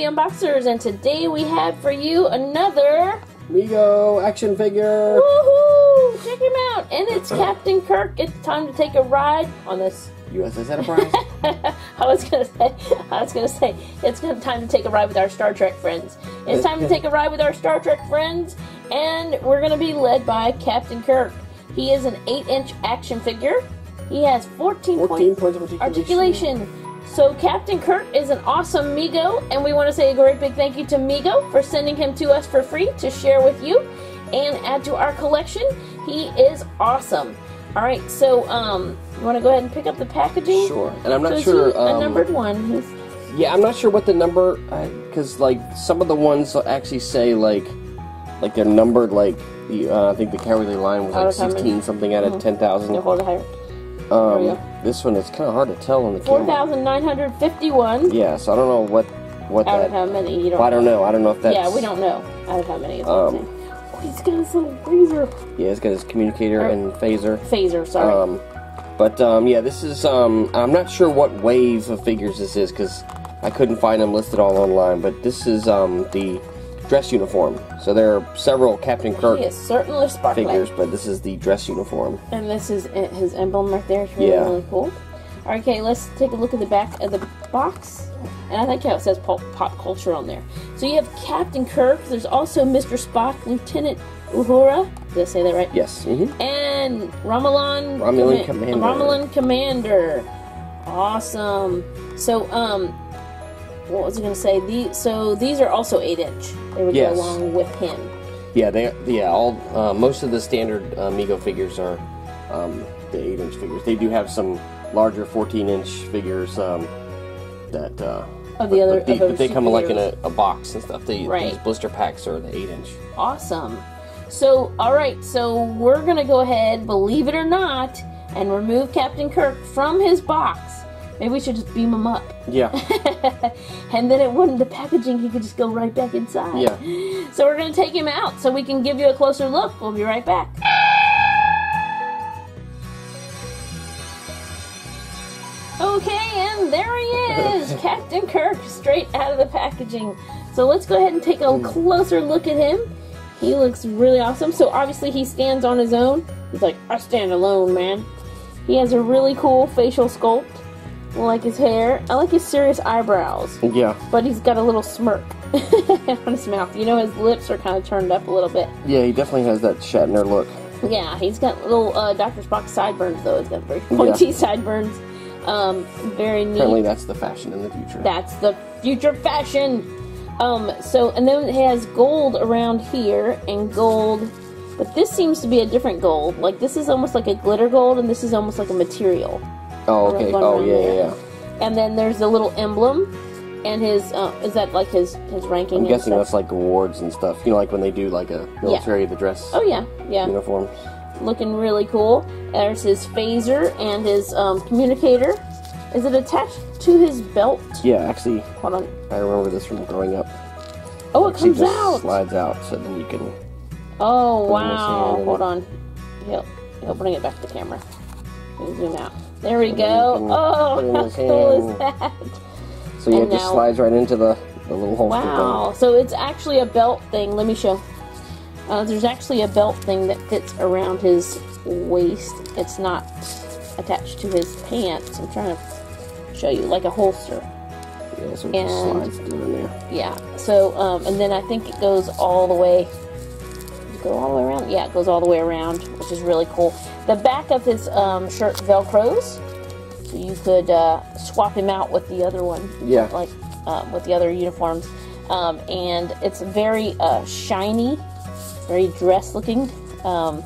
the Unboxers, and today we have for you another Mego action figure. Woohoo! Check him out! And it's Captain Kirk. It's time to take a ride on this. USS Enterprise. I was gonna say, I was gonna say, it's time to take a ride with our Star Trek friends. It's time to take a ride with our Star Trek friends, and we're gonna be led by Captain Kirk. He is an 8-inch action figure. He has 14, 14 points points of articulation. So Captain Kirk is an awesome Mego, and we want to say a great big thank you to Mego for sending him to us for free to share with you and add to our collection. He is awesome. All right, so um, you want to go ahead and pick up the packaging? Sure. And I'm not it's sure. a Um, numbered one. He's- yeah, I'm not sure what the number, because like some of the ones actually say like, like they're numbered like. the, Uh, I think the Cowardly Lion was like of how 16 something out of 10,000. hold it higher. Um. This one it's kind of hard to tell on the Four camera. thousand nine hundred fifty-one Yeah, so I don't know what what out that. of how many? You don't. well, I don't know. I don't know if that's. Yeah, we don't know out of how many. Is what I'm Um. Oh, he's got his little Yeah, he's got his communicator Or- and phaser. phaser. Sorry. Um, but um, yeah, this is. Um, I'm not sure what wave of figures this is because I couldn't find them listed all online. But this is um, the dress uniform. So there are several Captain Kirk he is certainly sparkling. figures, but this is the dress uniform. And this is his emblem right there. It's really, Yeah. really cool. All right, okay, let's take a look at the back of the box. And I think how it says pop, pop culture on there. So you have Captain Kirk. There's also Mr. Spock, Lieutenant Uhura. Did I say that right? Yes. hmm And Romulan, Romulan Commander. Romulan Commander. Awesome. So, um, what was I going to say? The, so these are also 8 inch. They would Yes. go along with him. Yeah, they. Yeah, all uh, most of the standard uh, Mego figures are um, the eight-inch figures. They do have some larger 14-inch figures um, that. Uh, Of the other- but they, but they come like in a, a box and stuff. They, Right. These blister packs are the eight-inch. Awesome. So, all right, so we're going to go ahead, believe it or not, and remove Captain Kirk from his box. Maybe we should just beam him up. Yeah. and then it wouldn't, the packaging, he could just go right back inside. Yeah. So we're going to take him out so we can give you a closer look. We'll be right back. Okay, and there he is, Captain Kirk, straight out of the packaging. So let's go ahead and take a hmm. closer look at him. He looks really awesome. So obviously he stands on his own. He's like, I stand alone, man. He has a really cool facial sculpt. I like his hair. I like his serious eyebrows Yeah. but he's got a little smirk on his mouth. You know, his lips are kind of turned up a little bit. Yeah, he definitely has that Shatner look. Yeah, he's got little uh, Dr. Spock sideburns, though. He's got very pointy sideburns. Um, very neat. Apparently, that's the fashion in the future. That's the future fashion. Um, so, and then it has gold around here and gold, but this seems to be a different gold. Like, this is almost like a glitter gold, and this is almost like a material. Oh, okay. Oh, yeah, there. yeah, yeah. And then there's a little emblem, and his, uh, is that like his, his ranking? I'm guessing that's like awards and stuff. You know, like when they do like a military the dress Oh, yeah, yeah. uniform. looking really cool. There's his phaser and his um, communicator. Is it attached to his belt? Yeah, actually, Hold on. I remember this from growing up. Oh, it comes out. slides out, so then you can. Oh, Put it in his wow. Hold on. He'll, he'll bring it back to the camera. Zoom out. There we go. Oh, put it in how cool is that? So yeah, it just now- slides right into the, the little holster Wow. So it's actually a belt thing. Let me show. Uh, there's actually a belt thing that fits around his waist. It's not attached to his pants. I'm trying to show you, like a holster. Yeah, so it And- just slides through in there. Yeah. So, um, and then I think it goes all the way. Go all the way around? Yeah, it goes all the way around, which is really cool. The back of his um, shirt velcros, so you could uh, swap him out with the other one, Yeah. like uh, with the other uniforms. Um, and it's very uh, shiny, very dress-looking um,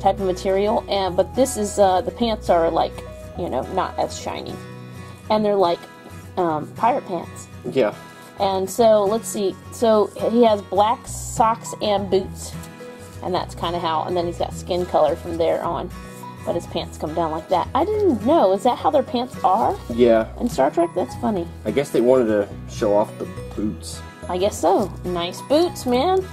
type of material. And but this is uh, the pants are like, you know, not as shiny, and they're like um, pirate pants. Yeah. And so let's see. So he has black socks and boots, and that's kind of how. And then he's got skin color from there on, but his pants come down like that. I didn't know. Is that how their pants are Yeah. in Star Trek? That's funny. I guess they wanted to show off the boots. I guess so. Nice boots, man.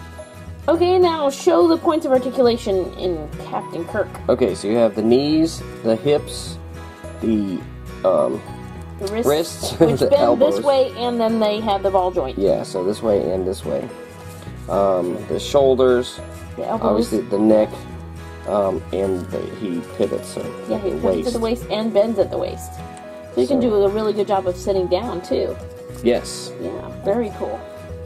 Okay, now show the points of articulation in Captain Kirk. Okay, so you have the knees, the hips, the um, the wrists, Wrists, which the bend elbows. this way, and then they have the ball joint. Yeah, so this way and this way. Um, the shoulders, The elbows. obviously the neck, um, and the, he pivots. So yeah, he the pivots at the waist and bends at the waist. So you can do a really good job of sitting down too. Yes, Yeah, very cool.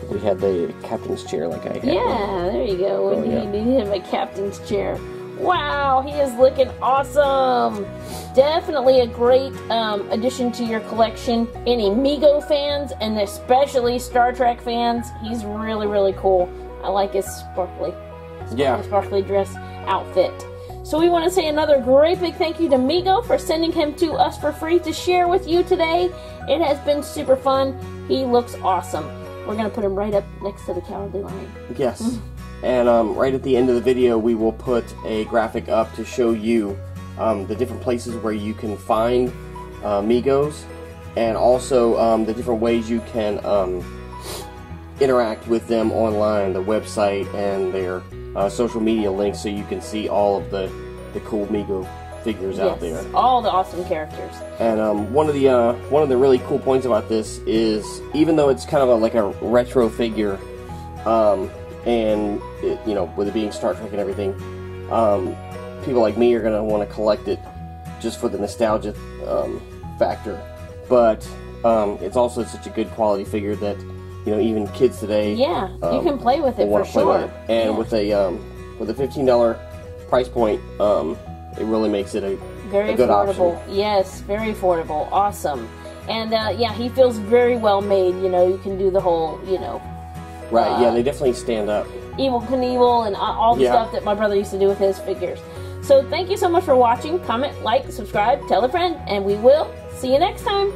we had the captain's chair like I had. Yeah, there you go. Oh, yeah. you need him a captain's chair. Wow, he is looking awesome. Definitely a great um, addition to your collection. Any Mego fans, and especially Star Trek fans, he's really, really cool. I like his sparkly, Yeah. sparkly dress outfit. So we want to say another great big thank you to Mego for sending him to us for free to share with you today. It has been super fun. He looks awesome. We're gonna put him right up next to the Cowardly Lion. Yes. And um, right at the end of the video, we will put a graphic up to show you um, the different places where you can find uh, Megos, and also um, the different ways you can um, interact with them online, the website and their uh, social media links, so you can see all of the the cool Mego figures out there. All the awesome characters. And um, one of the uh, one of the really cool points about this is even though it's kind of a, like a retro figure, um, and it, you know with it being Star Trek and everything, um, people like me are gonna want to collect it just for the nostalgia um, factor. But um, it's also such a good quality figure that you know even kids today Yeah, you um, can play with it for sure. with it. And Yeah. with a um, with a fifteen dollar price point, um, it really makes it a very a good affordable. option. Yes, very affordable. Awesome. And uh, yeah, he feels very well made. You know, you can do the whole, you know, right. yeah, Uh, they definitely stand up. Evel Knievel and uh, all the Yeah. stuff that my brother used to do with his figures. So thank you so much for watching. Comment, like, subscribe, tell a friend, and we will see you next time.